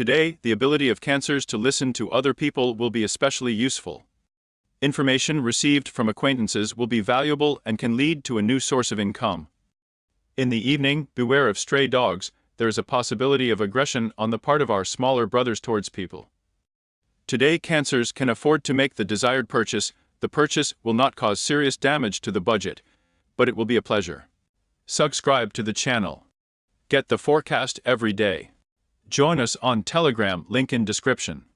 Today, the ability of cancers to listen to other people will be especially useful. Information received from acquaintances will be valuable and can lead to a new source of income. In the evening, beware of stray dogs, there is a possibility of aggression on the part of our smaller brothers towards people. Today, cancers can afford to make the desired purchase, the purchase will not cause serious damage to the budget, but it will be a pleasure. Subscribe to the channel. Get the forecast every day. Join us on Telegram, link in description.